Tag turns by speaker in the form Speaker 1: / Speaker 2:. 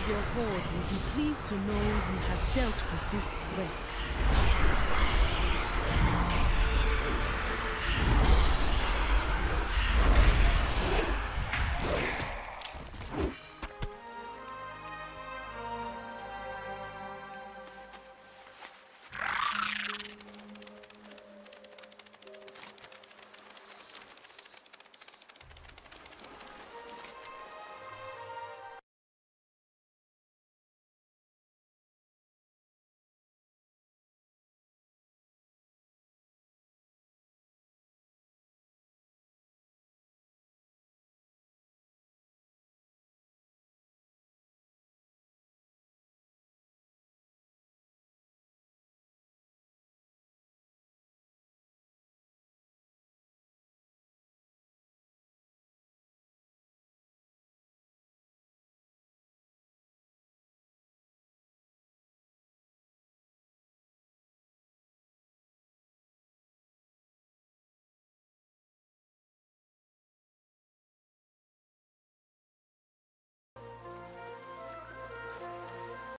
Speaker 1: of your horde will be pleased to know you have dealt with this threat.